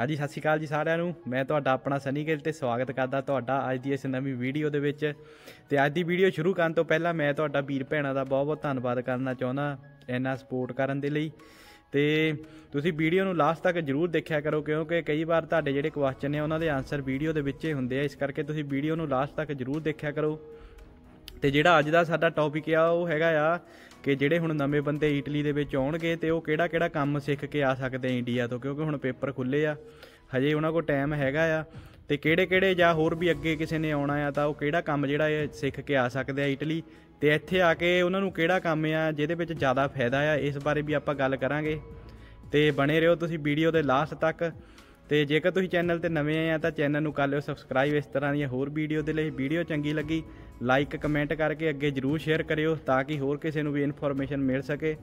ਹਾਂਜੀ, ਸਤਿ ਸ਼੍ਰੀ ਅਕਾਲ ਜੀ ਸਾਰਿਆਂ ਨੂੰ। ਮੈਂ ਤੁਹਾਡਾ ਆਪਣਾ ਸਨੀ ਗਿੱਲ ਤੇ ਸਵਾਗਤ ਕਰਦਾ ਤੁਹਾਡਾ ਅੱਜ ਦੀ ਇਸ ਨਵੀਂ ਵੀਡੀਓ ਦੇ ਵਿੱਚ। ਤੇ ਅੱਜ ਦੀ ਵੀਡੀਓ ਸ਼ੁਰੂ ਕਰਨ ਤੋਂ ਪਹਿਲਾਂ ਮੈਂ ਤੁਹਾਡਾ ਵੀਰ ਭੈਣਾਂ ਦਾ ਬਹੁਤ-ਬਹੁਤ ਧੰਨਵਾਦ ਕਰਨਾ ਚਾਹੁੰਦਾ ਇੰਨਾ ਸਪੋਰਟ ਕਰਨ ਦੇ ਲਈ। ਤੇ ਤੁਸੀਂ ਵੀਡੀਓ ਨੂੰ ਲਾਸਟ ਤੱਕ ਜਰੂਰ ਦੇਖਿਆ ਕਰੋ, ਕਿਉਂਕਿ ਕਈ ਵਾਰ ਤੁਹਾਡੇ ਜਿਹੜੇ ਕੁਐਸਚਨ ਨੇ, ਉਹਨਾਂ ਦੇ ਆਨਸਰ ਵੀਡੀਓ ਦੇ ਵਿੱਚ ਹੀ ਹੁੰਦੇ ਆ। ਇਸ ਕਰਕੇ ਤੁਸੀਂ ਵੀਡੀਓ ਨੂੰ ਲਾਸਟ ਤੱਕ ਜਰੂਰ ਦੇਖਿਆ ਕਰੋ। ਤੇ ਜਿਹੜਾ ਅੱਜ ਦਾ ਸਾਡਾ ਟੌਪਿਕ ਆ, ਉਹ ਹੈਗਾ ਆ ਕਿ ਜਿਹੜੇ ਹੁਣ ਨਵੇਂ ਬੰਦੇ ਇਟਲੀ ਦੇ ਵਿੱਚ ਆਉਣਗੇ ਤੇ ਉਹ ਕਿਹੜਾ ਕਿਹੜਾ ਕੰਮ ਸਿੱਖ ਕੇ ਆ ਸਕਦੇ ਆ ਇੰਡੀਆ ਤੋਂ, ਕਿਉਂਕਿ ਹੁਣ ਪੇਪਰ ਖੁੱਲੇ ਆ, ਹਜੇ ਉਹਨਾਂ ਕੋਲ ਟਾਈਮ ਹੈਗਾ ਆ, ਤੇ ਕਿਹੜੇ ਕਿਹੜੇ ਜਾਂ ਹੋਰ ਵੀ ਅੱਗੇ ਕਿਸੇ ਨੇ ਆਉਣਾ ਆ, ਤਾਂ ਉਹ ਕਿਹੜਾ ਕੰਮ ਜਿਹੜਾ ਇਹ ਸਿੱਖ ਕੇ ਆ ਸਕਦੇ ਆ ਇਟਲੀ ਤੇ ਇੱਥੇ ਆ ਕੇ ਉਹਨਾਂ ਨੂੰ ਕਿਹੜਾ ਕੰਮ ਆ, ਜਿਹਦੇ ਵਿੱਚ ਜ਼ਿਆਦਾ ਫਾਇਦਾ ਆ, ਇਸ ਬਾਰੇ ਵੀ ਆਪਾਂ ਗੱਲ ਕਰਾਂਗੇ। ਤੇ ਬਣੇ ਰਹੋ ਤੁਸੀਂ ਵੀਡੀਓ ਦੇ ਲਾਸਟ ਤੱਕ। ਤੇ ਜੇਕਰ ਤੁਸੀਂ ਚੈਨਲ ਤੇ ਨਵੇਂ ਆਏ ਆ ਤਾਂ ਚੈਨਲ ਨੂੰ ਕਰ ਲਿਓ ਸਬਸਕ੍ਰਾਈਬ ਇਸ ਤਰ੍ਹਾਂ ਦੀਆਂ ਹੋਰ ਵੀਡੀਓ ਦੇ ਲਈ ਵੀਡੀਓ ਚੰਗੀ ਲੱਗੀ ਲਾਈਕ ਕਮੈਂਟ ਕਰਕੇ ਅੱਗੇ ਜਰੂਰ ਸ਼ੇਅਰ ਕਰਿਓ ਤਾਂ ਕਿ ਹੋਰ ਕਿਸੇ ਨੂੰ ਵੀ ਇਨਫੋਰਮੇਸ਼ਨ ਮਿਲ ਸਕੇ।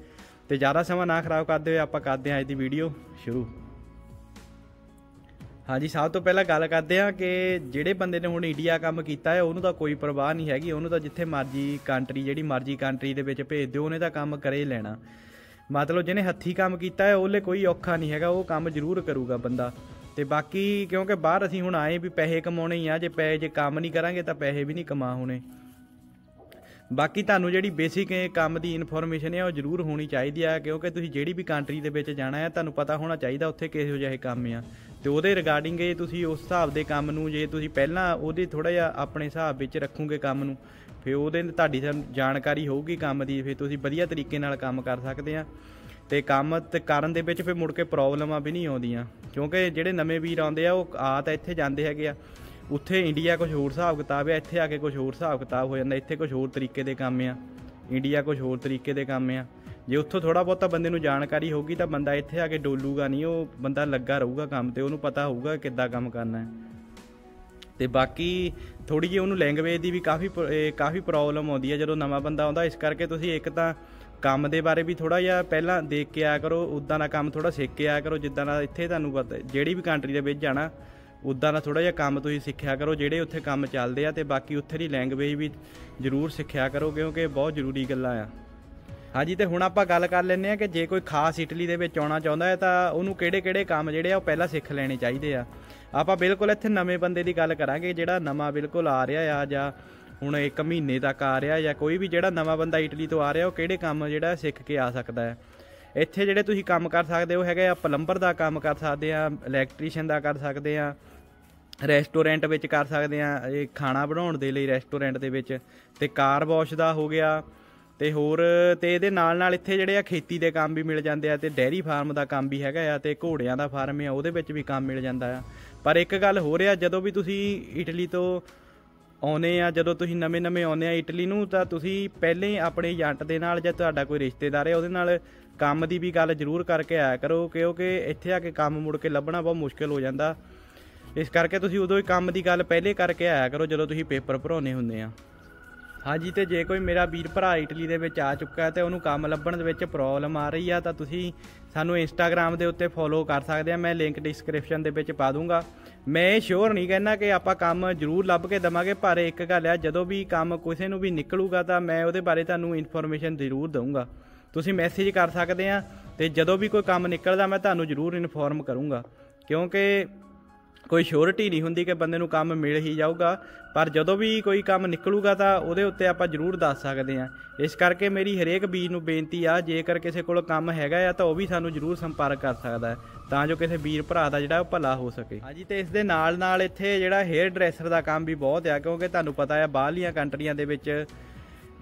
ਤੇ ਜ਼ਿਆਦਾ ਸਮਾਂ ਨਾ ਖਰਾਬ ਕਰਦੇ ਹੋਏ ਆਪਾਂ ਕਰਦੇ ਹਾਂ ਅੱਜ ਦੀ ਵੀਡੀਓ ਸ਼ੁਰੂ। ਹਾਂਜੀ, ਸਭ ਤੋਂ ਪਹਿਲਾਂ ਗੱਲ ਕਰਦੇ ਹਾਂ ਕਿ ਜਿਹੜੇ ਬੰਦੇ ਨੇ ਹੁਣ ਇੰਡੀਆ ਕੰਮ ਕੀਤਾ ਹੈ, ਉਹਨੂੰ ਤਾਂ ਕੋਈ ਪਰਵਾਹ ਨਹੀਂ ਹੈਗੀ, ਉਹਨੂੰ ਤਾਂ ਜਿੱਥੇ ਮਰਜ਼ੀ ਕੰਟਰੀ ਜਿਹੜੀ ਮਰਜ਼ੀ ਕੰਟਰੀ ਦੇ ਵਿੱਚ ਭੇਜ ਦਿਓ, ਉਹਨੇ ਤਾਂ ਕੰਮ ਕਰੇ ਹੀ ਲੈਣਾ। ਮਤਲਬ ਜਿਹਨੇ ਹੱਥੀ ਕੰਮ ਕੀਤਾ ਹੈ, ਉਹਲੇ ਕੋਈ ਔਖਾ ਨਹੀਂ ਹੈਗਾ, ਉਹ ਕੰਮ ਜ਼ਰੂਰ ਕਰੂਗਾ ਬੰਦਾ। ਤੇ ਬਾਕੀ ਕਿਉਂਕਿ ਬਾਹਰ ਅਸੀਂ ਹੁਣ ਆਏ ਵੀ ਪੈਸੇ ਕਮਾਉਣੇ ਹੀ ਆ, ਜੇ ਪੈਸੇ ਜੇ ਕੰਮ ਨਹੀਂ ਕਰਾਂਗੇ ਤਾਂ ਪੈਸੇ ਵੀ ਨਹੀਂ ਕਮਾ ਹੋਣੇ। ਬਾਕੀ ਤੁਹਾਨੂੰ ਜਿਹੜੀ ਬੇਸਿਕ ਕੰਮ ਦੀ ਇਨਫੋਰਮੇਸ਼ਨ ਹੈ ਉਹ ਜ਼ਰੂਰ ਹੋਣੀ ਚਾਹੀਦੀ ਆ, ਕਿਉਂਕਿ ਤੁਸੀਂ ਜਿਹੜੀ ਵੀ ਕੰਟਰੀ ਦੇ ਵਿੱਚ ਜਾਣਾ ਹੈ ਤੁਹਾਨੂੰ ਪਤਾ ਹੋਣਾ ਚਾਹੀਦਾ ਉੱਥੇ ਕਿਹੋ ਜਿਹੇ ਕੰਮ ਆ। ਤੇ ਉਹਦੇ ਰਿਗਾਰਡਿੰਗ ਜੇ ਤੁਸੀਂ ਉਸ ਹਿਸਾਬ ਦੇ ਕੰਮ ਨੂੰ, ਜੇ ਤੁਸੀਂ ਪਹਿਲਾਂ ਉਹਦੇ ਥੋੜਾ ਜਿਹਾ ਆਪਣੇ ਹਿਸਾਬ ਵਿੱਚ ਰੱਖੋਗੇ ਕੰਮ ਨੂੰ, ਫਿਰ ਉਹਦੇ ਤੁਹਾਡੀ ਜਾਣਕਾਰੀ ਹੋਊਗੀ ਕੰਮ ਦੀ, ਫਿਰ ਤੁਸੀਂ ਵਧੀਆ ਤਰੀਕੇ ਨਾਲ ਕੰਮ ਕਰ ਸਕਦੇ ਆ। ਤੇ ਕੰਮ ਤੇ ਕਰਨ ਦੇ ਵਿੱਚ ਫਿਰ ਮੁੜ ਕੇ ਪ੍ਰੋਬਲਮਾਂ ਵੀ ਨਹੀਂ ਆਉਂਦੀਆਂ। ਕਿਉਂਕਿ ਜਿਹੜੇ ਨਵੇਂ ਵੀਰ ਆਉਂਦੇ ਆ, ਉਹ ਆ ਤਾਂ ਇੱਥੇ ਜਾਂਦੇ ਹੈਗੇ ਆ। ਉੱਥੇ ਇੰਡੀਆ ਕੁਝ ਹੋਰ ਹਿਸਾਬ ਕਿਤਾਬ ਆ, ਇੱਥੇ ਆ ਕੇ ਕੁਝ ਹੋਰ ਹਿਸਾਬ ਕਿਤਾਬ ਹੋ ਜਾਂਦਾ, ਇੱਥੇ ਕੁਝ ਹੋਰ ਤਰੀਕੇ ਦੇ ਕੰਮ ਆ। ਇੰਡੀਆ ਕੁਝ ਹੋਰ ਤਰੀਕੇ ਦੇ ਕੰਮ ਆ। ਜੇ ਉੱਥੋਂ ਥੋੜਾ ਬਹੁਤਾ ਬੰਦੇ ਨੂੰ ਜਾਣਕਾਰੀ ਹੋਊਗੀ ਤਾਂ ਬੰਦਾ ਇੱਥੇ ਆ ਕੇ ਡੋਲੂਗਾ ਨਹੀਂ, ਉਹ ਬੰਦਾ ਲੱਗਾ ਰਹੂਗਾ ਕੰਮ ਤੇ, ਉਹਨੂੰ ਪਤਾ ਹੋਊਗਾ ਕਿੱਦਾਂ ਕੰਮ ਕਰਨਾ ਹੈ। ਤੇ ਬਾਕੀ ਥੋੜੀ ਜਿਹੀ ਉਹਨੂੰ ਲੈਂਗੁਏਜ ਦੀ ਵੀ ਕਾਫੀ ਕਾਫੀ ਪ੍ਰੋਬਲਮ ਆਉਂਦੀ ਹੈ ਜਦੋਂ ਨਵਾਂ ਬੰਦਾ ਆਉਂਦਾ, ਇਸ ਕਰਕੇ ਤੁਸੀਂ ਇੱਕ ਤਾਂ ਕੰਮ ਦੇ ਬਾਰੇ ਵੀ ਥੋੜਾ ਜਿਹਾ ਪਹਿਲਾਂ ਦੇਖ ਕੇ ਆਇਆ ਕਰੋ, ਉਦਾਂ ਦਾ ਕੰਮ ਥੋੜਾ ਸਿੱਖ ਕੇ ਆਇਆ ਕਰੋ, ਜਿੱਦਾਂ ਦਾ ਇੱਥੇ ਤੁਹਾਨੂੰ ਪਤਾ, ਜਿਹੜੀ ਵੀ ਕੰਟਰੀ ਦੇ ਵਿੱਚ ਜਾਣਾ, ਉਦਾਂ ਦਾ ਥੋੜਾ ਜਿਹਾ ਕੰਮ ਤੁਸੀਂ ਸਿੱਖਿਆ ਕਰੋ, ਜਿਹੜੇ ਉੱਥੇ ਕੰਮ ਚੱਲਦੇ ਆ ਤੇ ਬਾਕੀ ਉੱਥੇ ਦੀ ਲੈਂਗੁਏਜ ਵੀ ਜ਼ਰੂਰ ਸਿੱਖਿਆ ਕਰੋ, ਕਿਉਂਕਿ ਬਹੁਤ ਜ਼ਰੂਰੀ ਗੱਲਾਂ ਆ। ਹਾਂਜੀ, ਤੇ ਹੁਣ ਆਪਾਂ ਗੱਲ ਕਰ ਲੈਂਦੇ ਆ ਕਿ ਜੇ ਕੋਈ ਖਾਸ ਇਟਲੀ ਦੇ ਵਿੱਚ ਆਉਣਾ ਚਾਹੁੰਦਾ ਹੈ ਤਾਂ ਉਹਨੂੰ ਕਿਹੜੇ-ਕਿਹੜੇ ਕੰਮ ਜਿਹੜੇ ਆ ਉਹ ਪਹਿਲਾਂ ਸਿੱਖ ਲੈਣੇ ਚਾਹੀਦੇ ਆ। ਆਪਾਂ ਬਿਲਕੁਲ ਇੱਥੇ ਨਵੇਂ ਬੰਦੇ ਦੀ ਗੱਲ ਕਰਾਂਗੇ, ਜਿਹੜਾ ਨਵਾਂ ਬਿਲਕੁਲ ਆ ਰਿਹਾ ਆ ਜਾਂ ਹੁਣ ਇੱਕ ਮਹੀਨੇ ਤੱਕ ਆ ਰਿਹਾ ਜਾਂ ਕੋਈ ਵੀ ਜਿਹੜਾ ਨਵਾਂ ਬੰਦਾ ਇਟਲੀ ਤੋਂ ਆ ਰਿਹਾ, ਉਹ ਕਿਹੜੇ ਕੰਮ ਜਿਹੜਾ ਸਿੱਖ ਕੇ ਆ ਸਕਦਾ ਹੈ। ਇੱਥੇ ਜਿਹੜੇ ਤੁਸੀਂ ਕੰਮ ਕਰ ਸਕਦੇ ਹੋ ਹੈਗੇ ਆ ਪਲੰਬਰ ਦਾ ਕੰਮ ਕਰ ਸਕਦੇ ਆ, ਇਲੈਕਟ੍ਰੀਸ਼ੀਅਨ ਦਾ ਕਰ ਸਕਦੇ ਆ, ਰੈਸਟੋਰੈਂਟ ਵਿੱਚ ਕਰ ਸਕਦੇ ਆ, ਇਹ ਖਾਣਾ ਬਣਾਉਣ ਦੇ ਲਈ ਰੈਸਟੋਰੈਂਟ ਦੇ ਵਿੱਚ, ਤੇ ਕਾਰ ਵਾਸ਼ ਦਾ ਹੋ ਗਿਆ, ਤੇ ਹੋਰ ਤੇ ਇਹਦੇ ਨਾਲ ਨਾਲ ਇੱਥੇ ਜਿਹੜੇ ਆ ਖੇਤੀ ਦੇ ਕੰਮ ਵੀ ਮਿਲ ਜਾਂਦੇ ਆ, ਤੇ ਡੈਰੀ ਫਾਰਮ ਦਾ ਕੰਮ ਵੀ ਹੈਗਾ ਆ, ਤੇ ਘੋੜਿਆਂ ਦਾ ਫਾਰਮ ਆ, ਉਹਦੇ ਵਿੱਚ ਵੀ ਕੰਮ ਮਿਲ ਜਾਂਦਾ ਆ। ਪਰ ਇੱਕ ਗੱਲ ਹੋ ਰਿਹਾ ਜਦੋਂ ਵੀ ਤੁਸੀਂ ਇਟਲੀ ਤੋਂ ਆਉਨੇ ਆ, ਜਦੋਂ ਤੁਸੀਂ ਨਵੇਂ-ਨਵੇਂ ਆਉਨੇ ਆ ਇਟਲੀ ਨੂੰ, ਤਾਂ ਤੁਸੀਂ ਪਹਿਲੇ ਹੀ ਆਪਣੇ ਏਜੰਟ ਦੇ ਨਾਲ ਜਾਂ ਤੁਹਾਡਾ ਕੋਈ ਰਿਸ਼ਤੇਦਾਰ ਹੈ, ਉਹਦੇ ਨਾਲ ਕੰਮ ਦੀ ਵੀ ਗੱਲ ਜ਼ਰੂਰ ਕਰਕੇ ਆਇਆ ਕਰੋ, ਕਿਉਂਕਿ ਇੱਥੇ ਆ ਕੇ ਕੰਮ ਮੁੜ ਕੇ ਲੱਭਣਾ ਬਹੁਤ ਮੁਸ਼ਕਲ ਹੋ ਜਾਂਦਾ। ਇਸ ਕਰਕੇ ਤੁਸੀਂ ਉਦੋਂ ਹੀ ਕੰਮ ਦੀ ਗੱਲ ਪਹਿਲੇ ਕਰਕੇ ਆਇਆ ਕਰੋ, ਜਦੋਂ ਤੁਸੀਂ ਪੇਪਰ ਭਰਾਉਣੇ ਹੁੰਦੇ ਆ। ਹਾਂਜੀ, ਤੇ ਜੇ ਕੋਈ ਮੇਰਾ ਵੀਰ ਭਰਾ ਇਟਲੀ ਦੇ ਵਿੱਚ ਆ ਚੁੱਕਾ ਹੈ, ਤੇ ਉਹਨੂੰ ਕੰਮ ਲੱਭਣ ਦੇ ਵਿੱਚ ਪ੍ਰੋਬਲਮ ਆ ਰਹੀ ਆ, ਤਾਂ ਤੁਸੀਂ ਸਾਨੂੰ ਇੰਸਟਾਗ੍ਰam ਦੇ ਉੱਤੇ ਫੋਲੋ ਕਰ ਸਕਦੇ ਆ, ਮੈਂ ਲਿੰਕ ਡਿਸਕ੍ਰਿਪਸ਼ਨ ਦੇ ਵਿੱਚ ਪਾ ਦੂੰਗਾ। ਮੈਂ ਇਹ ਸ਼ੋਰ ਨਹੀਂ ਕਹਿਣਾ ਕਿ ਆਪਾਂ ਕੰਮ ਜ਼ਰੂਰ ਲੱਭ ਕੇ ਦਵਾਂਗੇ, ਪਰ ਇੱਕ ਗੱਲ ਆ, ਜਦੋਂ ਵੀ ਕੰਮ ਕਿਸੇ ਨੂੰ ਵੀ ਨਿਕਲੂਗਾ ਤਾਂ ਮੈਂ ਉਹਦੇ ਬਾਰੇ ਤੁਹਾਨੂੰ ਇਨਫੋਰਮੇਸ਼ਨ ਜ਼ਰੂਰ ਦਊਂਗਾ। ਤੁਸੀਂ ਮੈਸੇਜ ਕਰ ਸਕਦੇ ਆ ਤੇ ਜਦੋਂ ਵੀ ਕੋਈ ਕੰਮ ਨਿਕਲਦਾ ਮੈਂ ਤੁਹਾਨੂੰ ਜ਼ਰੂਰ ਇਨਫੋਰਮ ਕਰੂੰਗਾ। ਕਿਉਂਕਿ ਕੋਈ ਸ਼ੋਰਿਟੀ ਨਹੀਂ ਹੁੰਦੀ ਕਿ ਬੰਦੇ ਨੂੰ ਕੰਮ ਮਿਲ ਹੀ ਜਾਊਗਾ, ਪਰ ਜਦੋਂ ਵੀ ਕੋਈ ਕੰਮ ਨਿਕਲੂਗਾ ਤਾਂ ਉਹਦੇ ਉੱਤੇ ਆਪਾਂ ਜ਼ਰੂਰ ਦੱਸ ਸਕਦੇ ਆ ਇਸ ਕਰਕੇ ਮੇਰੀ ਹਰੇਕ ਵੀਰ ਨੂੰ ਬੇਨਤੀ ਆ, ਜੇਕਰ ਕਿਸੇ ਕੋਲ ਕੰਮ ਹੈਗਾ ਆ ਤਾਂ ਉਹ ਵੀ ਸਾਨੂੰ ਜ਼ਰੂਰ ਸੰਪਰਕ ਕਰ ਸਕਦਾ ਹੈ, ਤਾਂ ਜੋ ਕਿਸੇ ਵੀਰ ਭਰਾ ਦਾ ਜਿਹੜਾ ਉਹ ਭਲਾ ਹੋ ਸਕੇ। ਹਾਂਜੀ, ਤੇ ਇਸ ਦੇ ਨਾਲ ਨਾਲ ਇੱਥੇ ਜਿਹੜਾ ਹੇਅਰ ਡਰੈਸਰ ਦਾ ਕੰਮ ਵੀ ਬਹੁਤ ਆ, ਕਿਉਂਕਿ ਤੁਹਾਨੂੰ ਪਤਾ ਆ ਬਾਹਰਲੀਆਂ ਕੰਟਰੀਆਂ ਦੇ ਵਿੱਚ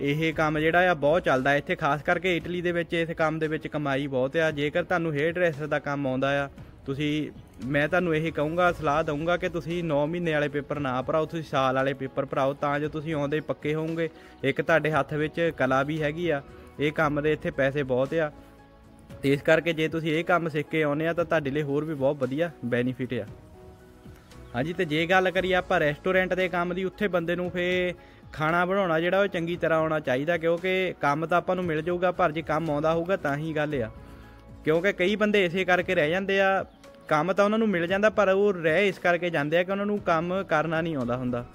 ਇਹ ਕੰਮ ਜਿਹੜਾ ਆ ਬਹੁਤ ਚੱਲਦਾ ਇੱਥੇ ਖਾਸ ਕਰਕੇ ਇਟਲੀ ਦੇ ਵਿੱਚ ਇਸ ਕੰਮ ਦੇ ਵਿੱਚ ਕਮਾਈ ਬਹੁਤ ਆ। ਜੇਕਰ ਤੁਹਾਨੂੰ ਹੇਅਰ ਡਰੈਸਰ ਦਾ ਕੰਮ ਆਉਂਦਾ ਆ ਤੁਸੀਂ, ਮੈਂ ਤੁਹਾਨੂੰ ਇਹ ਕਹੂੰਗਾ, ਸਲਾਹ ਦਊਂਗਾ ਕਿ ਤੁਸੀਂ 9 ਮਹੀਨੇ ਵਾਲੇ ਪੇਪਰ ਨਾ ਭਰਾਓ, ਤੁਸੀਂ ਸਾਲ ਵਾਲੇ ਪੇਪਰ ਭਰਾਓ, ਤਾਂ ਜੋ ਤੁਸੀਂ ਆਉਂਦੇ ਪੱਕੇ ਹੋਵੋਗੇ। ਇੱਕ ਤੁਹਾਡੇ ਹੱਥ ਵਿੱਚ ਕਲਾ ਵੀ ਹੈਗੀ ਆ, ਇਹ ਕੰਮ ਦੇ ਇੱਥੇ ਪੈਸੇ ਬਹੁਤ ਆ। ਤੇ ਇਸ ਕਰਕੇ ਜੇ ਤੁਸੀਂ ਇਹ ਕੰਮ ਸਿੱਖ ਕੇ ਆਉਨੇ ਆ, ਤਾਂ ਤੁਹਾਡੇ ਲਈ ਹੋਰ ਵੀ ਬਹੁਤ ਵਧੀਆ ਬੈਨੀਫਿਟ ਆ। ਹਾਂਜੀ, ਤੇ ਜੇ ਗੱਲ ਕਰੀਏ ਆਪਾਂ ਰੈਸਟੋਰੈਂਟ ਦੇ ਕੰਮ ਦੀ, ਉੱਥੇ ਬੰਦੇ ਨੂੰ ਫੇ ਖਾਣਾ ਬਣਾਉਣਾ ਜਿਹੜਾ ਉਹ ਚੰਗੀ ਤਰ੍ਹਾਂ ਆਉਣਾ ਚਾਹੀਦਾ, ਕਿਉਂਕਿ ਕੰਮ ਤਾਂ ਆਪਾਂ ਨੂੰ ਮਿਲ ਜਾਊਗਾ, ਪਰ ਜੇ ਕੰਮ ਆਉਂਦਾ ਹੋਊਗਾ, ਤਾਂ ਹੀ ਗੱਲ ਆ। ਕਿਉਂਕਿ ਕਈ ਬੰਦੇ ਇਸੇ ਕਰਕੇ ਰਹਿ ਜਾਂਦੇ ਆ, ਕੰਮ ਤਾਂ ਉਹਨਾਂ ਨੂੰ ਮਿਲ ਜਾਂਦਾ ਪਰ ਉਹ ਰਹਿ ਇਸ ਕਰਕੇ ਜਾਂਦੇ ਆ ਕਿ ਉਹਨਾਂ ਨੂੰ ਕੰਮ ਕਰਨਾ ਨਹੀਂ ਆਉਂਦਾ ਹੁੰਦਾ।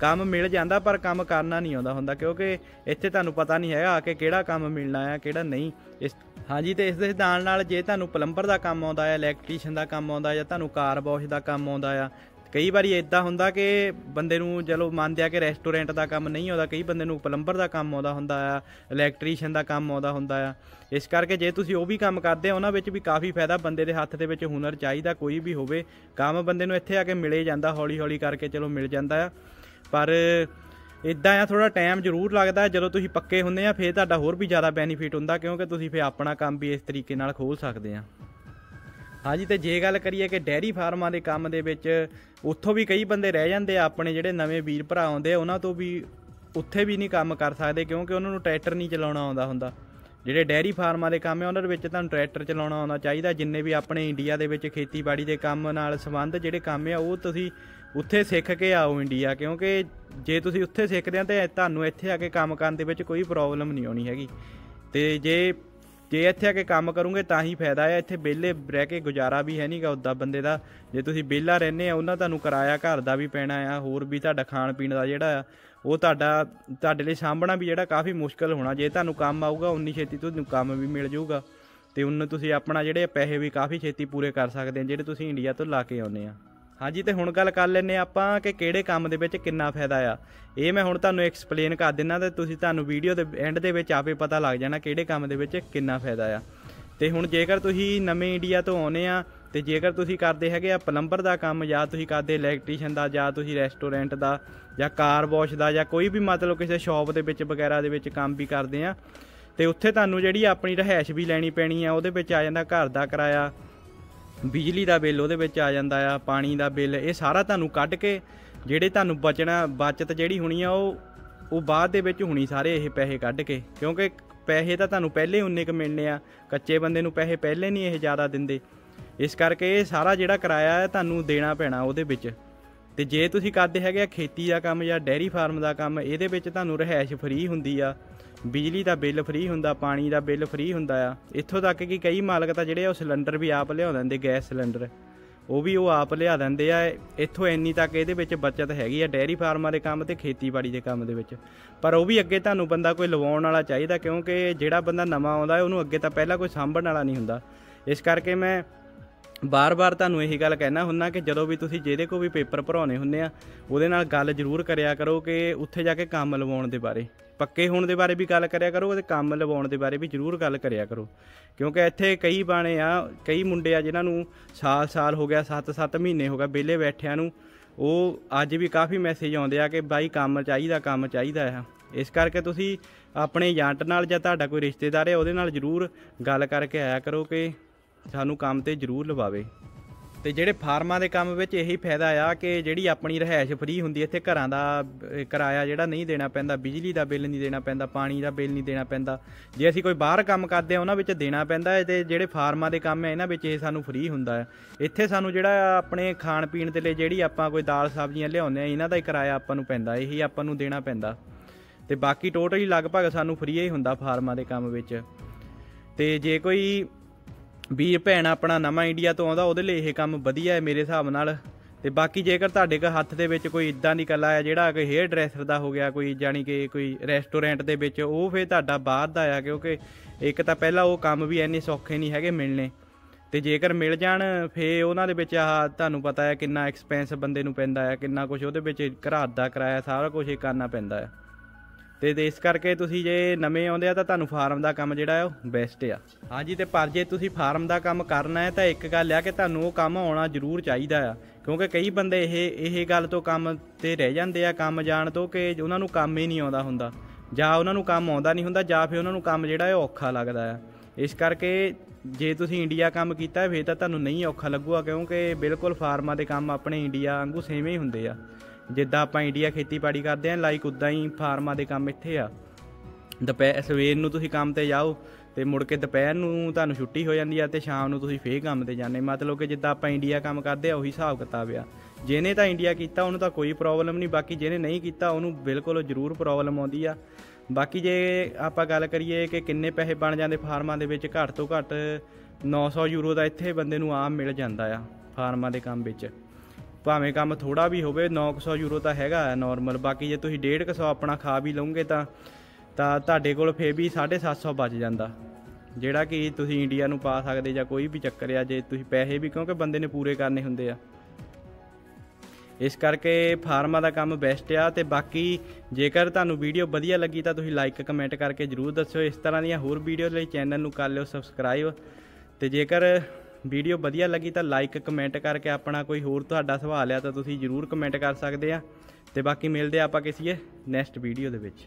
ਕੰਮ ਮਿਲ ਜਾਂਦਾ ਪਰ ਕੰਮ ਕਰਨਾ ਨਹੀਂ ਆਉਂਦਾ ਹੁੰਦਾ ਕਿਉਂਕਿ ਇੱਥੇ ਤੁਹਾਨੂੰ ਪਤਾ ਨਹੀਂ ਹੈਗਾ ਕਿ ਕਿਹੜਾ ਕੰਮ ਮਿਲਣਾ ਆ, ਕਿਹੜਾ ਨਹੀਂ। ਇਸ ਹਾਂਜੀ ਤੇ ਇਸ ਦੇ ਨਾਲ ਨਾਲ ਜੇ ਤੁਹਾਨੂੰ ਪਲੰਬਰ ਦਾ ਕੰਮ ਆਉਂਦਾ ਆ, ਇਲੈਕਟ੍ਰੀਸ਼ੀਅਨ ਦਾ ਕੰਮ ਆਉਂਦਾ ਜਾਂ ਤੁਹਾਨੂੰ ਕਾਰ ਵਾਸ਼ ਦਾ ਕੰਮ ਆਉਂਦਾ ਆ ਕਈ ਵਾਰੀ ਇਦਾਂ ਹੁੰਦਾ ਕਿ ਬੰਦੇ ਨੂੰ ਚਲੋ ਮੰਨਦੇ ਆ ਕਿ ਰੈਸਟੋਰੈਂਟ ਦਾ ਕੰਮ ਨਹੀਂ ਆਉਂਦਾ, ਕਈ ਬੰਦੇ ਨੂੰ ਪਲੰਬਰ ਦਾ ਕੰਮ ਆਉਂਦਾ ਹੁੰਦਾ ਆ ਇਲੈਕਟ੍ਰੀਸ਼ੀਅਨ ਦਾ ਕੰਮ ਆਉਂਦਾ ਹੁੰਦਾ ਆ। ਇਸ ਕਰਕੇ ਜੇ ਤੁਸੀਂ ਉਹ ਵੀ ਕੰਮ ਕਰਦੇ ਆ ਉਹਨਾਂ ਵਿੱਚ ਵੀ ਕਾਫੀ ਫਾਇਦਾ ਬੰਦੇ ਦੇ ਹੱਥ ਦੇ ਵਿੱਚ ਹੁਨਰ ਚਾਹੀਦਾ, ਕੋਈ ਵੀ ਹੋਵੇ। ਕੰਮ ਬੰਦੇ ਨੂੰ ਇੱਥੇ ਆ ਕੇ ਮਿਲੇ ਜਾਂਦਾ ਹੌਲੀ ਹੌਲੀ ਕਰਕੇ ਚਲੋ ਮਿਲ ਜਾਂਦਾ ਆ। ਪਰ ਇਦਾਂ ਆ ਥੋੜਾ ਟਾਈਮ ਜ਼ਰੂਰ ਲੱਗਦਾ ਜਦੋਂ ਤੁਸੀਂ ਪੱਕੇ ਹੁੰਦੇ ਆ, ਫੇਰ ਤੁਹਾਡਾ ਹੋਰ ਵੀ ਜ਼ਿਆਦਾ ਬੈਨੀਫਿਟ ਹੁੰਦਾ, ਕਿਉਂਕਿ ਤੁਸੀਂ ਫੇਰ ਆਪਣਾ ਕੰਮ ਵੀ ਇਸ ਤਰੀਕੇ ਨਾਲ ਖੋਲ ਸਕਦੇ ਆ। ਹਾਂਜੀ, ਤੇ ਜੇ ਗੱਲ ਕਰੀਏ ਕਿ ਡੈਰੀ ਫਾਰਮਾਂ ਦੇ ਕੰਮ ਦੇ ਵਿੱਚ ਉੱਥੋਂ ਵੀ ਕਈ ਬੰਦੇ ਰਹਿ ਜਾਂਦੇ ਆ, ਆਪਣੇ ਜਿਹੜੇ ਨਵੇਂ ਵੀਰ ਭਰਾ ਆਉਂਦੇ ਆ, ਉਹਨਾਂ ਤੋਂ ਵੀ ਉੱਥੇ ਵੀ ਨਹੀਂ ਕੰਮ ਕਰ ਸਕਦੇ ਕਿਉਂਕਿ ਉਹਨਾਂ ਨੂੰ ਟਰੈਕਟਰ ਨਹੀਂ ਚਲਾਉਣਾ ਆਉਂਦਾ ਹੁੰਦਾ। ਜਿਹੜੇ ਡੈਰੀ ਫਾਰਮਾਂ ਦੇ ਕੰਮ ਆ, ਉਹਨਾਂ ਦੇ ਵਿੱਚ ਤੁਹਾਨੂੰ ਟਰੈਕਟਰ ਚਲਾਉਣਾ ਆਉਣਾ ਚਾਹੀਦਾ, ਜਿੰਨੇ ਵੀ ਆਪਣੇ ਇੰਡੀਆ ਦੇ ਵਿੱਚ ਖੇਤੀਬਾੜੀ ਦੇ ਕੰਮ ਨਾਲ ਸੰਬੰਧ ਜਿਹੜੇ ਕੰਮ ਆ, ਉਹ ਤੁਸੀਂ ਉੱਥੇ ਸਿੱਖ ਕੇ ਆਓ ਇੰਡੀਆ, ਕਿਉਂਕਿ ਜੇ ਤੁਸੀਂ ਉੱਥੇ ਸਿੱਖਦੇ ਆ, ਤੇ ਤੁਹਾਨੂੰ ਇੱਥੇ ਆ ਕੇ ਕੰਮ ਕਰਨ ਦੇ ਵਿੱਚ ਕੋਈ ਪ੍ਰੋਬਲਮ ਨਹੀਂ ਆਉਣੀ ਹੈਗੀ। ਤੇ ਜੇ ਜੇ ਇੱਥੇ ਆ ਕੇ ਕੰਮ ਕਰੋਗੇ ਤਾਂ ਹੀ ਫਾਇਦਾ ਹੈ ਇੱਥੇ ਵਿਹਲੇ ਰਹਿ ਕੇ ਗੁਜ਼ਾਰਾ ਵੀ ਹੈ ਨਹੀਂਗਾ ਉਦਾਂ ਬੰਦੇ ਦਾ। ਜੇ ਤੁਸੀਂ ਵਿਹਲਾ ਰਹਿੰਦੇ ਆ, ਉਹਨਾਂ ਤੁਹਾਨੂੰ ਕਿਰਾਇਆ ਘਰ ਦਾ ਵੀ ਪੈਣਾ ਆ, ਹੋਰ ਵੀ ਤੁਹਾਡਾ ਖਾਣ ਪੀਣ ਦਾ ਜਿਹੜਾ ਆ, ਉਹ ਤੁਹਾਡਾ, ਤੁਹਾਡੇ ਲਈ ਸਾਂਭਣਾ ਵੀ ਜਿਹੜਾ ਕਾਫੀ ਮੁਸ਼ਕਲ ਹੋਣਾ। ਜੇ ਤੁਹਾਨੂੰ ਕੰਮ ਆਊਗਾ, ਉਨੀ ਛੇਤੀ ਤੁਹਾਨੂੰ ਕੰਮ ਵੀ ਮਿਲ ਜਾਊਗਾ। ਤੇ ਉਹਨਾਂ ਤੁਸੀਂ ਆਪਣਾ ਜਿਹੜੇ ਪੈਸੇ ਵੀ ਕਾਫੀ ਛੇਤੀ ਪੂਰੇ ਕਰ ਸਕਦੇ ਆ, ਜਿਹੜੇ ਤੁਸੀਂ ਇੰਡੀਆ ਤੋਂ ਲਾ ਕੇ ਆਉਨੇ ਆ। ਹਾਂਜੀ, ਤੇ ਹੁਣ ਗੱਲ ਕਰ ਲੈਨੇ ਆਪਾਂ ਕਿ ਕਿਹੜੇ ਕੰਮ ਦੇ ਵਿੱਚ ਕਿੰਨਾ ਫਾਇਦਾ ਆ। ਇਹ ਮੈਂ ਹੁਣ ਤੁਹਾਨੂੰ ਐਕਸਪਲੇਨ ਕਰ ਦਿੰਨਾ ਤੇ ਤੁਸੀਂ ਤੁਹਾਨੂੰ ਵੀਡੀਓ ਦੇ ਐਂਡ ਦੇ ਵਿੱਚ ਆਪੇ ਪਤਾ ਲੱਗ ਜਾਣਾ ਕਿਹੜੇ ਕੰਮ ਦੇ ਵਿੱਚ ਕਿੰਨਾ ਫਾਇਦਾ ਆ। ਤੇ ਹੁਣ ਜੇਕਰ ਤੁਸੀਂ ਨਵੇਂ ਇੰਡੀਆ ਤੋਂ ਆਉਨੇ ਆ, ਤੇ ਜੇਕਰ ਤੁਸੀਂ ਕਰਦੇ ਹੈਗੇ ਆ ਪਲੰਬਰ ਦਾ ਕੰਮ ਜਾਂ ਤੁਸੀਂ ਕਰਦੇ ਇਲੈਕਟ੍ਰੀਸ਼ੀਅਨ ਦਾ ਜਾਂ ਤੁਸੀਂ ਰੈਸਟੋਰੈਂਟ ਦਾ ਜਾਂ ਕਾਰ ਵਾਸ਼ ਦਾ ਜਾਂ ਕੋਈ ਵੀ ਮਤਲਬ ਕਿਸੇ ਸ਼ਾਪ ਦੇ ਵਿੱਚ ਵਗੈਰਾ ਦੇ ਵਿੱਚ ਕੰਮ ਵੀ ਕਰਦੇ ਆ, ਤੇ ਉੱਥੇ ਤੁਹਾਨੂੰ ਜਿਹੜੀ ਆਪਣੀ ਰਹਿائش ਵੀ ਲੈਣੀ ਪੈਣੀ ਆ, ਉਹਦੇ ਵਿੱਚ ਆ ਜਾਂਦਾ ਘਰ ਦਾ ਕਿਰਾਇਆ ਬਿਜਲੀ ਦਾ ਬਿੱਲ ਉਹਦੇ ਵਿੱਚ ਆ ਜਾਂਦਾ ਆ, ਪਾਣੀ ਦਾ ਬਿੱਲ, ਇਹ ਸਾਰਾ ਤੁਹਾਨੂੰ ਕੱਢ ਕੇ ਜਿਹੜੇ ਤੁਹਾਨੂੰ ਬਚਣਾ, ਬਚਤ ਜਿਹੜੀ ਹੋਣੀ ਆ, ਉਹ ਉਹ ਬਾਅਦ ਦੇ ਵਿੱਚ ਹੋਣੀ ਸਾਰੇ ਇਹ ਪੈਸੇ ਕੱਢ ਕੇ। ਕਿਉਂਕਿ ਪੈਸੇ ਤਾਂ ਤੁਹਾਨੂੰ ਪਹਿਲੇ ਉਨੇ ਕੁ ਮਿਲਣੇ ਆ, ਕੱਚੇ ਬੰਦੇ ਨੂੰ ਪੈਸੇ ਪਹਿਲੇ ਨਹੀਂ ਇਹ ਜ਼ਿਆਦਾ ਦਿੰਦੇ। ਇਸ ਕਰਕੇ ਇਹ ਸਾਰਾ ਜਿਹੜਾ ਕਿਰਾਇਆ ਹੈ ਤੁਹਾਨੂੰ ਦੇਣਾ ਪੈਣਾ ਉਹਦੇ ਵਿੱਚ। ਤੇ ਜੇ ਤੁਸੀਂ ਕਰਦੇ ਹੈਗੇ ਆ ਖੇਤੀ ਦਾ ਕੰਮ ਜਾਂ ਡੈਰੀ ਫਾਰਮ ਦਾ ਕੰਮ, ਇਹਦੇ ਵਿੱਚ ਤੁਹਾਨੂੰ ਰਹਿائش ਫਰੀ ਹੁੰਦੀ ਆ। ਬਿਜਲੀ ਦਾ ਬਿੱਲ ਫ੍ਰੀ ਹੁੰਦਾ, ਪਾਣੀ ਦਾ ਬਿੱਲ ਫ੍ਰੀ ਹੁੰਦਾ ਆ। ਇੱਥੋਂ ਤੱਕ ਕਿ ਕਈ ਮਾਲਕ ਤਾਂ ਜਿਹੜੇ ਉਹ ਸਿਲੰਡਰ ਵੀ ਆਪ ਲਿਆ ਦਿੰਦੇ, ਗੈਸ ਸਿਲੰਡਰ। ਉਹ ਵੀ ਉਹ ਆਪ ਲਿਆ ਦਿੰਦੇ ਆ। ਇੱਥੋਂ ਇੰਨੀ ਤੱਕ ਇਹਦੇ ਵਿੱਚ ਬਚਤ ਹੈਗੀ ਆ, ਡੈਰੀ ਫਾਰਮਾਂ ਦੇ ਕੰਮ ਤੇ ਖੇਤੀਬਾੜੀ ਦੇ ਕੰਮ ਦੇ ਵਿੱਚ। ਪਰ ਉਹ ਵੀ ਅੱਗੇ ਤੁਹਾਨੂੰ ਬੰਦਾ ਕੋਈ ਲਵਾਉਣ ਵਾਲਾ ਚਾਹੀਦਾ, ਕਿਉਂਕਿ ਜਿਹੜਾ ਬੰਦਾ ਨਵਾਂ ਆਉਂਦਾ ਉਹਨੂੰ ਅੱਗੇ ਤਾਂ ਪਹਿਲਾਂ ਕੋਈ ਸਾਂਭਣ ਵਾਲਾ ਨਹੀਂ ਹੁੰਦਾ। ਇਸ ਕਰਕੇ ਮੈਂ ਬਾਰ-ਬਾਰ ਤੁਹਾਨੂੰ ਇਹੀ ਗੱਲ ਕਹਿਣਾ ਹੁੰਨਾ ਕਿ ਜਦੋਂ ਵੀ ਤੁਸੀਂ ਜਿਹਦੇ ਕੋ ਵੀ ਪੇਪਰ ਭਰਾਉਣੇ ਹੁੰਨੇ ਆ, ਉਹਦੇ ਨਾਲ ਗੱਲ ਜ਼ਰੂਰ ਕਰਿਆ ਕਰੋ ਕਿ ਉੱਥੇ ਜਾ ਕੇ ਕੰਮ ਲਵਾਉਣ ਦੇ ਬਾਰੇ। ਪੱਕੇ ਹੋਣ ਦੇ ਬਾਰੇ ਵੀ ਗੱਲ ਕਰਿਆ ਕਰੋ ਉਹਦੇ ਕੰਮ ਲਵਾਉਣ ਦੇ ਬਾਰੇ ਵੀ ਜ਼ਰੂਰ ਗੱਲ ਕਰਿਆ ਕਰੋ। ਕਿਉਂਕਿ ਇੱਥੇ ਕਈ ਬਾਣੇ ਆ, ਕਈ ਮੁੰਡੇ ਆ ਜਿਨ੍ਹਾਂ ਨੂੰ ਸਾਲ-ਸਾਲ ਹੋ ਗਿਆ 7-7 ਮਹੀਨੇ ਹੋ ਗਿਆ ਵਿਹਲੇ ਬੈਠਿਆਂ ਨੂੰ। ਉਹ ਅੱਜ ਵੀ ਕਾਫੀ ਮੈਸੇਜ ਆਉਂਦੇ ਆ ਕਿ ਬਾਈ ਕੰਮ ਚਾਹੀਦਾ ਕੰਮ ਚਾਹੀਦਾ ਆ। ਇਸ ਕਰਕੇ ਤੁਸੀਂ ਆਪਣੇ ਏਜੰਟ ਨਾਲ ਜਾਂ ਤੁਹਾਡਾ ਕੋਈ ਰਿਸ਼ਤੇਦਾਰ ਹੈ ਉਹਦੇ ਨਾਲ ਜ਼ਰੂਰ ਗੱਲ ਕਰਕੇ ਆਇਆ ਕਰੋ ਕਿ ਸਾਨੂੰ ਕੰਮ ਤੇ ਜ਼ਰੂਰ ਲਵਾਵੇ। ਤੇ ਜਿਹੜੇ ਫਾਰਮਾਂ ਦੇ ਕੰਮ ਵਿੱਚ ਇਹੀ ਫਾਇਦਾ ਆ ਕਿ ਜਿਹੜੀ ਆਪਣੀ ਰਹਿائش ਫ੍ਰੀ ਹੁੰਦੀ ਇੱਥੇ ਘਰਾਂ ਦਾ ਕਿਰਾਇਆ ਜਿਹੜਾ ਨਹੀਂ ਦੇਣਾ ਪੈਂਦਾ, ਬਿਜਲੀ ਦਾ ਬਿੱਲ ਨਹੀਂ ਦੇਣਾ ਪੈਂਦਾ, ਪਾਣੀ ਦਾ ਬਿੱਲ ਨਹੀਂ ਦੇਣਾ ਪੈਂਦਾ। ਜੇ ਅਸੀਂ ਕੋਈ ਬਾਹਰ ਕੰਮ ਕਰਦੇ ਆ ਉਹਨਾਂ ਵਿੱਚ ਦੇਣਾ ਪੈਂਦਾ ਹੈ ਤੇ ਜਿਹੜੇ ਫਾਰਮਾਂ ਦੇ ਕੰਮ ਹੈ, ਇਹਨਾਂ ਵਿੱਚ ਇਹ ਸਾਨੂੰ ਫ੍ਰੀ ਹੁੰਦਾ ਹੈ। ਇੱਥੇ ਸਾਨੂੰ ਜਿਹੜਾ ਆਪਣੇ ਖਾਣ ਪੀਣ ਦੇ ਲਈ ਜਿਹੜੀ ਆਪਾਂ ਕੋਈ ਦਾਲ ਸਬਜ਼ੀਆਂ ਲਿਆਉਂਦੇ ਆ ਇਹਨਾਂ ਦਾ ਹੀ ਕਿਰਾਇਆ ਆਪਾਂ ਨੂੰ ਪੈਂਦਾ, ਇਹੀ ਆਪਾਂ ਨੂੰ ਦੇਣਾ ਪੈਂਦਾ। ਤੇ ਬਾਕੀ ਟੋਟਲੀ ਲਗਭਗ ਸਾਨੂੰ ਫ੍ਰੀ ਹੀ ਹੁੰਦਾ ਫਾਰਮਾਂ ਦੇ ਕੰਮ ਵਿੱਚ। ਤੇ ਜੇ ਕੋਈ ਵੀਰ ਭੈਣ ਆਪਣਾ ਨਵਾਂ ਇੰਡੀਆ ਤੋਂ ਆਉਂਦਾ, ਉਹਦੇ ਲਈ ਇਹ ਕੰਮ ਵਧੀਆ ਹੈ ਮੇਰੇ ਹਿਸਾਬ ਨਾਲ। ਤੇ ਬਾਕੀ ਜੇਕਰ ਤੁਹਾਡੇ ਕੋਲ ਹੱਥ ਦੇ ਵਿੱਚ ਕੋਈ ਇਦਾਂ ਦੀ ਕਲਾ ਹੈ, ਜਿਹੜਾ ਕੋਈ ਹੇਅਰ ਡਰੈਸਰ ਦਾ ਹੋ ਗਿਆ, ਕੋਈ ਜਾਨੀ ਕਿ ਕੋਈ ਰੈਸਟੋਰੈਂਟ ਦੇ ਵਿੱਚ, ਉਹ ਫੇਰ ਤੁਹਾਡਾ ਬਾਹਰ ਦਾ ਆ, ਕਿਉਂਕਿ ਇੱਕ ਤਾਂ ਪਹਿਲਾਂ ਉਹ ਕੰਮ ਵੀ ਇੰਨੇ ਸੌਖੇ ਨਹੀਂ ਹੈਗੇ ਮਿਲਣੇ। ਤੇ ਜੇਕਰ ਮਿਲ ਜਾਣ ਫੇ ਉਹਨਾਂ ਦੇ ਵਿੱਚ ਆਹ ਤੁਹਾਨੂੰ ਪਤਾ ਹੈ ਕਿੰਨਾ ਐਕਸਪੈਂਸ ਬੰਦੇ ਨੂੰ ਪੈਂਦਾ ਹੈ, ਕਿੰਨਾ ਕੁਝ ਉਹਦੇ ਵਿੱਚ ਘਰ ਦਾ ਕਿਰਾਇਆ, ਸਾਰਾ ਕੁਝ ਇਹ ਕਰਨਾ ਪੈਂਦਾ ਹੈ। ਤੇ ਇਸ ਕਰਕੇ ਤੁਸੀਂ ਜੇ ਨਵੇਂ ਆਉਂਦੇ ਆ ਤਾਂ ਤੁਹਾਨੂੰ ਫਾਰਮ ਦਾ ਕੰਮ ਜਿਹੜਾ ਉਹ ਬੈਸਟ ਆ। ਹਾਂਜੀ ਤੇ ਪਰ ਜੇ ਤੁਸੀਂ ਫਾਰਮ ਦਾ ਕੰਮ ਕਰਨਾ ਹੈ ਤਾਂ ਇੱਕ ਗੱਲ ਆ ਕਿ ਤੁਹਾਨੂੰ ਉਹ ਕੰਮ ਆਉਣਾ ਜ਼ਰੂਰ ਚਾਹੀਦਾ ਆ। ਕਿਉਂਕਿ ਕਈ ਬੰਦੇ ਇਹ ਇਹ ਗੱਲ ਤੋਂ ਕੰਮ ਤੇ ਰਹਿ ਜਾਂਦੇ ਆ ਕੰਮ ਜਾਣ ਤੋਂ ਕਿ ਉਹਨਾਂ ਨੂੰ ਕੰਮ ਹੀ ਨਹੀਂ ਆਉਂਦਾ ਹੁੰਦਾ। ਜਾਂ ਉਹਨਾਂ ਨੂੰ ਕੰਮ ਆਉਂਦਾ ਨਹੀਂ ਹੁੰਦਾ ਜਾਂ ਫਿਰ ਉਹਨਾਂ ਨੂੰ ਕੰਮ ਜਿਹੜਾ ਉਹ ਔਖਾ ਲੱਗਦਾ ਆ। ਇਸ ਕਰਕੇ ਜੇ ਤੁਸੀਂ ਇੰਡੀਆ ਕੰਮ ਕੀਤਾ ਹੈ, ਫਿਰ ਤਾਂ ਤੁਹਾਨੂੰ ਨਹੀਂ ਔਖਾ ਲੱਗੂਗਾ ਕਿਉਂਕਿ ਬਿਲਕੁਲ ਫਾਰਮਾਂ ਦੇ ਕੰਮ ਆਪਣੇ ਇੰਡੀਆ ਵਾਂਗੂ ਸੇਵੇਂ ਹੀ ਹੁੰਦੇ ਆ। ਜਿੱਦਾਂ ਆਪਾਂ ਇੰਡੀਆ ਖੇਤੀਬਾੜੀ ਕਰਦੇ ਆਂ ਲਾਈਕ ਉਦਾਂ ਹੀ ਫਾਰਮਾਂ ਦੇ ਕੰਮ ਇੱਥੇ ਆ। ਦੁਪਹਿਰ ਸਵੇਰ ਨੂੰ ਤੁਸੀਂ ਕੰਮ ਤੇ ਜਾਓ ਤੇ ਮੁੜ ਕੇ ਦੁਪਹਿਰ ਨੂੰ ਤੁਹਾਨੂੰ ਛੁੱਟੀ ਹੋ ਜਾਂਦੀ ਆ ਤੇ ਸ਼ਾਮ ਨੂੰ ਤੁਸੀਂ ਫੇਰ ਕੰਮ ਤੇ ਜਾਂਦੇ। ਮਤਲਬ ਕਿ ਜਿੱਦਾਂ ਆਪਾਂ ਇੰਡੀਆ ਕੰਮ ਕਰਦੇ ਆ, ਉਹੀ ਹਿਸਾਬ ਕਿਤਾਬ ਆ। ਜਿਹਨੇ ਤਾਂ ਇੰਡੀਆ ਕੀਤਾ, ਉਹਨੂੰ ਤਾਂ ਕੋਈ ਪ੍ਰੋਬਲਮ ਨਹੀਂ। ਬਾਕੀ ਜਿਹਨੇ ਨਹੀਂ ਕੀਤਾ, ਉਹਨੂੰ ਬਿਲਕੁਲ ਜ਼ਰੂਰ ਪ੍ਰੋਬਲਮ ਆਉਂਦੀ ਆ। ਬਾਕੀ ਜੇ ਆਪਾਂ ਗੱਲ ਕਰੀਏ ਕਿ ਕਿੰਨੇ ਪੈਸੇ ਬਣ ਜਾਂਦੇ ਫਾਰਮਾਂ ਦੇ ਵਿੱਚ, ਘੱਟ ਤੋਂ ਘੱਟ 900 ਯੂਰੋ ਦਾ ਇੱਥੇ ਬੰਦੇ ਨੂੰ ਆਮ ਮਿਲ ਜਾਂਦਾ ਆ, ਫਾਰਮਾਂ ਦੇ ਕੰਮ ਵਿੱਚ। ਭਾਵੇਂ ਕੰਮ ਥੋੜਾ ਵੀ ਹੋਵੇ 900 ਯੂਰੋ ਤਾਂ ਹੈਗਾ ਹੈ ਨਾਰਮਲ ਬਾਕੀ ਜੇ ਤੁਸੀਂ 150 ਆਪਣਾ ਖਾ ਵੀ ਲਓਗੇ ਤਾਂ ਤਾਂ ਤੁਹਾਡੇ ਕੋਲ ਫੇਰ ਵੀ 750 ਬਚ ਜਾਂਦਾ। ਜਿਹੜਾ ਕਿ ਤੁਸੀਂ ਇੰਡੀਆ ਨੂੰ ਪਾ ਸਕਦੇ ਜਾਂ ਕੋਈ ਵੀ ਚੱਕਰ ਆ, ਜੇ ਤੁਸੀਂ ਪੈਸੇ ਵੀ, ਕਿਉਂਕਿ ਬੰਦੇ ਨੇ ਪੂਰੇ ਕਰਨੇ ਹੁੰਦੇ ਆ। ਇਸ ਕਰਕੇ ਫਾਰਮਾਂ ਦਾ ਕੰਮ ਬੈਸਟ ਆ ਤੇ ਬਾਕੀ ਜੇਕਰ ਤੁਹਾਨੂੰ ਵੀਡੀਓ ਵਧੀਆ ਲੱਗੀ ਤਾਂ ਤੁਸੀਂ ਲਾਈਕ ਕਮੈਂਟ ਕਰਕੇ ਜਰੂਰ ਦੱਸਿਓ। ਇਸ ਤਰ੍ਹਾਂ ਦੀਆਂ ਹੋਰ ਵੀਡੀਓ ਲਈ ਚੈਨਲ ਨੂੰ ਕਰ ਲਿਓ ਸਬਸਕ੍ਰਾਈਬ ਤੇ ਜੇਕਰ ਵੀਡੀਓ ਵਧੀਆ ਲੱਗੀ ਤਾਂ ਲਾਈਕ ਕਮੈਂਟ ਕਰਕੇ ਆਪਣਾ ਕੋਈ ਹੋਰ ਤੁਹਾਡਾ ਸਵਾਲ ਆ ਤਾਂ ਤੁਸੀਂ ਜਰੂਰ ਕਮੈਂਟ ਕਰ ਸਕਦੇ ਆ। ਤੇ ਬਾਕੀ ਮਿਲਦੇ ਆ ਆਪਾਂ ਕਿਸੇ ਨੈਕਸਟ ਵੀਡੀਓ ਦੇ ਵਿੱਚ।